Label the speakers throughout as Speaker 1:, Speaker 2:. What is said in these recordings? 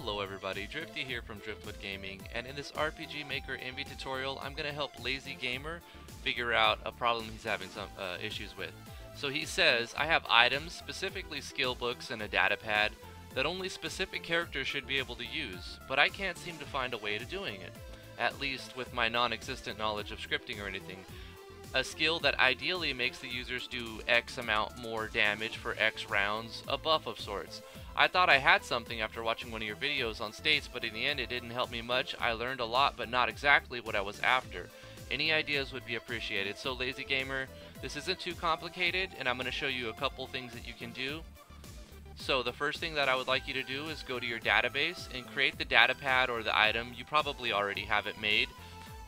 Speaker 1: Hello everybody, Drifty here from Driftwood Gaming, and in this RPG Maker MV tutorial, I'm going to help Lazy Gamer figure out a problem he's having some uh, issues with. So he says, I have items, specifically skill books and a data pad, that only specific characters should be able to use, but I can't seem to find a way to doing it, at least with my non-existent knowledge of scripting or anything. A skill that ideally makes the users do X amount more damage for X rounds, a buff of sorts. I thought I had something after watching one of your videos on states, but in the end it didn't help me much. I learned a lot, but not exactly what I was after. Any ideas would be appreciated. So Lazy Gamer, this isn't too complicated, and I'm going to show you a couple things that you can do. So the first thing that I would like you to do is go to your database and create the data pad or the item. You probably already have it made,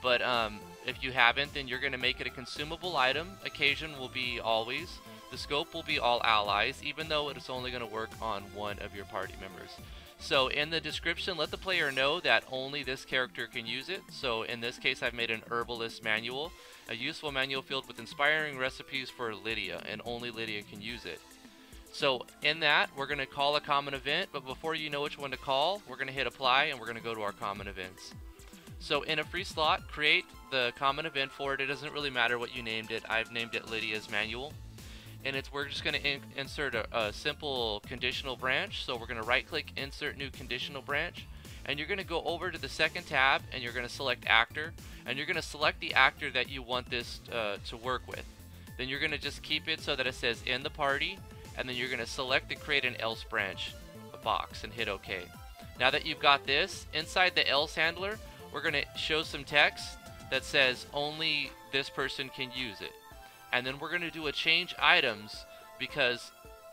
Speaker 1: but um, if you haven't, then you're going to make it a consumable item. Occasion will be always. The scope will be all allies, even though it is only going to work on one of your party members. So in the description, let the player know that only this character can use it. So in this case, I've made an herbalist manual, a useful manual filled with inspiring recipes for Lydia, and only Lydia can use it. So in that, we're going to call a common event, but before you know which one to call, we're going to hit apply and we're going to go to our common events. So in a free slot, create the common event for it. It doesn't really matter what you named it. I've named it Lydia's Manual and it's we're just going to in insert a, a, simple conditional branch. So we're going to right click insert new conditional branch and you're going to go over to the second tab and you're going to select actor and you're going to select the actor that you want this uh, to work with. Then you're going to just keep it so that it says in the party and then you're going to select the create an else branch box and hit OK. Now that you've got this, inside the else handler, we're going to show some text that says only this person can use it and then we're going to do a change items because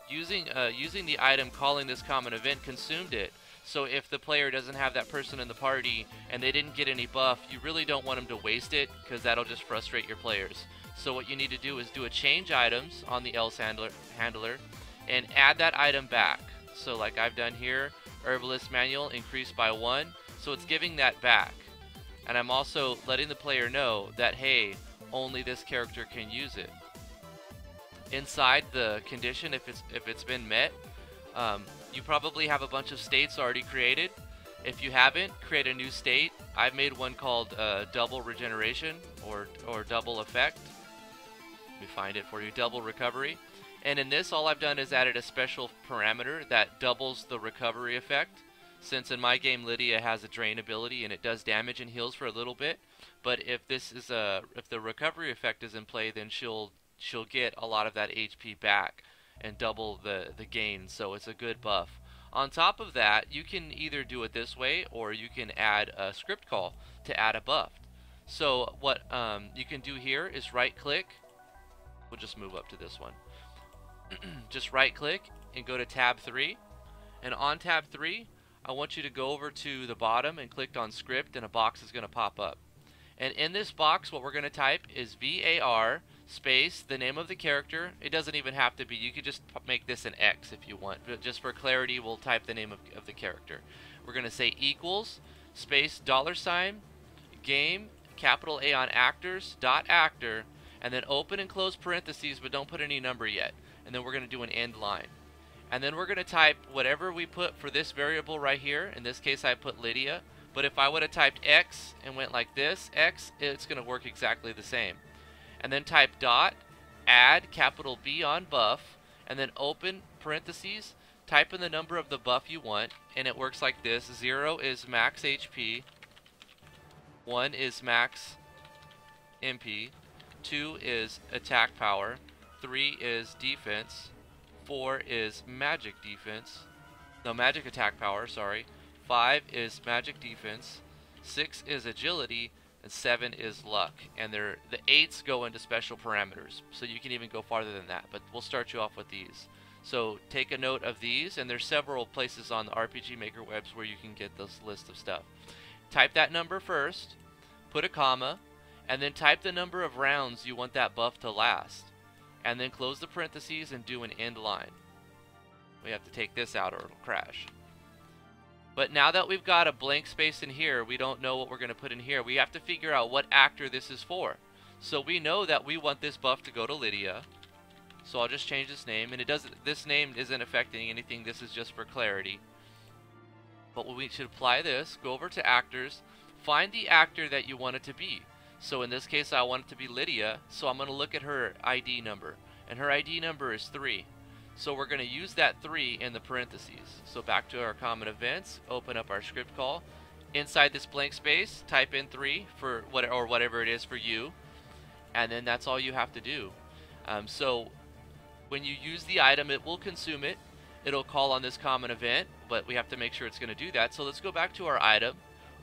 Speaker 1: using uh, using the item calling this common event consumed it. So if the player doesn't have that person in the party and they didn't get any buff, you really don't want them to waste it because that'll just frustrate your players. So what you need to do is do a change items on the else handler, handler and add that item back. So like I've done here, Herbalist Manual increased by one, so it's giving that back. And I'm also letting the player know that, hey, only this character can use it. Inside the condition, if it's if it's been met, um, you probably have a bunch of states already created. If you haven't, create a new state. I've made one called uh, double regeneration or or double effect. Let me find it for you. Double recovery. And in this, all I've done is added a special parameter that doubles the recovery effect. Since in my game Lydia has a drain ability and it does damage and heals for a little bit, but if this is a if the recovery effect is in play, then she'll she'll get a lot of that HP back and double the the gain. So it's a good buff. On top of that, you can either do it this way or you can add a script call to add a buff. So what um, you can do here is right click. We'll just move up to this one. just right click and go to tab 3. And on tab 3, I want you to go over to the bottom and click on script and a box is going to pop up. And in this box, what we're going to type is VAR space, the name of the character. It doesn't even have to be. You could just make this an X if you want. But just for clarity, we'll type the name of, of the character. We're going to say equals space dollar sign game capital A on actors dot actor and then open and close parentheses but don't put any number yet. And then we're going to do an end line. And then we're going to type whatever we put for this variable right here. In this case, I put Lydia. But if I would have typed X and went like this, X, it's going to work exactly the same. And then type dot, add capital B on buff, and then open parentheses, type in the number of the buff you want, and it works like this. 0 is max HP, 1 is max MP, 2 is attack power, 3 is defense, 4 is magic defense, no, magic attack power, sorry, 5 is magic defense, 6 is agility, and 7 is luck. And they're, the 8s go into special parameters, so you can even go farther than that, but we'll start you off with these. So take a note of these, and there's several places on the RPG Maker webs where you can get this list of stuff. Type that number first, put a comma, and then type the number of rounds you want that buff to last. And then close the parentheses and do an end line. We have to take this out or it'll crash. But now that we've got a blank space in here, we don't know what we're going to put in here. We have to figure out what actor this is for. So we know that we want this buff to go to Lydia. So I'll just change this name. And it doesn't. this name isn't affecting anything. This is just for clarity. but we should apply this, go over to actors, find the actor that you want it to be. So in this case, I want it to be Lydia, so I'm going to look at her ID number. And her ID number is 3. So we're going to use that 3 in the parentheses. So back to our common events, open up our script call. Inside this blank space, type in 3 for what or whatever it is for you. And then that's all you have to do. Um, so when you use the item, it will consume it. It'll call on this common event, but we have to make sure it's going to do that. So let's go back to our item.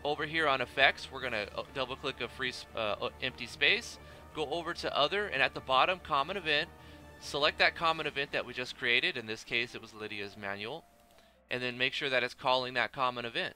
Speaker 1: Over here on effects, we're going to uh, double click a free uh, empty space. Go over to other, and at the bottom, common event. Select that common event that we just created. In this case, it was Lydia's manual. And then make sure that it's calling that common event.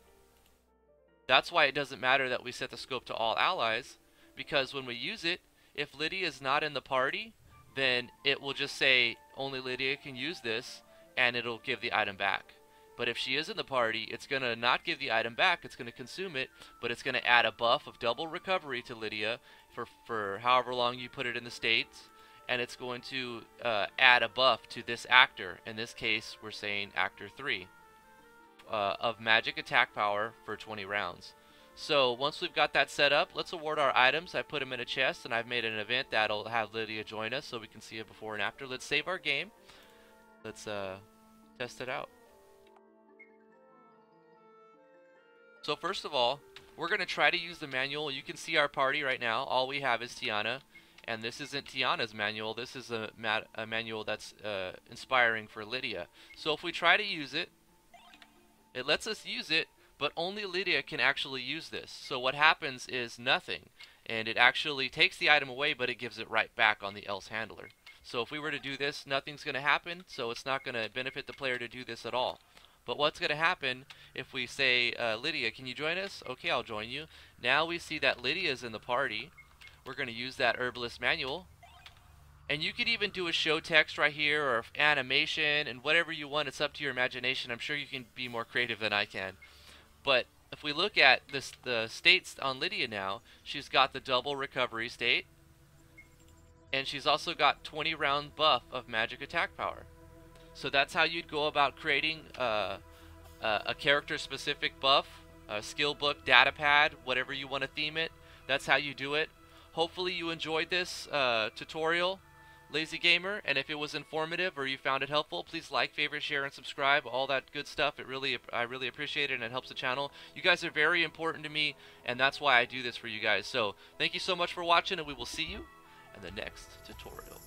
Speaker 1: That's why it doesn't matter that we set the scope to all allies, because when we use it, if Lydia is not in the party, then it will just say only Lydia can use this and it'll give the item back. But if she is in the party, it's going to not give the item back, it's going to consume it, but it's going to add a buff of double recovery to Lydia for, for however long you put it in the states, and it's going to uh, add a buff to this actor. In this case, we're saying actor 3 uh, of magic attack power for 20 rounds. So once we've got that set up, let's award our items. I put them in a chest and I've made an event that'll have Lydia join us so we can see it before and after. Let's save our game. Let's uh, test it out. So first of all, we're going to try to use the manual. You can see our party right now. All we have is Tiana. And this isn't Tiana's manual. This is a, a manual that's uh, inspiring for Lydia. So if we try to use it, it lets us use it but only Lydia can actually use this. So what happens is nothing, and it actually takes the item away, but it gives it right back on the else handler. So if we were to do this, nothing's going to happen, so it's not going to benefit the player to do this at all. But what's going to happen if we say, uh, Lydia, can you join us? Okay, I'll join you. Now we see that Lydia is in the party. We're going to use that herbalist manual. And you could even do a show text right here or animation and whatever you want. It's up to your imagination. I'm sure you can be more creative than I can. But if we look at this, the states on Lydia now, she's got the double recovery state, and she's also got 20 round buff of magic attack power. So that's how you'd go about creating uh, a character specific buff, a skill book, data pad, whatever you want to theme it. That's how you do it. Hopefully you enjoyed this uh, tutorial. Lazy Gamer, and if it was informative or you found it helpful, please like, favorite, share, and subscribe. All that good stuff. It really, I really appreciate it, and it helps the channel. You guys are very important to me, and that's why I do this for you guys. So thank you so much for watching, and we will see you in the next tutorial.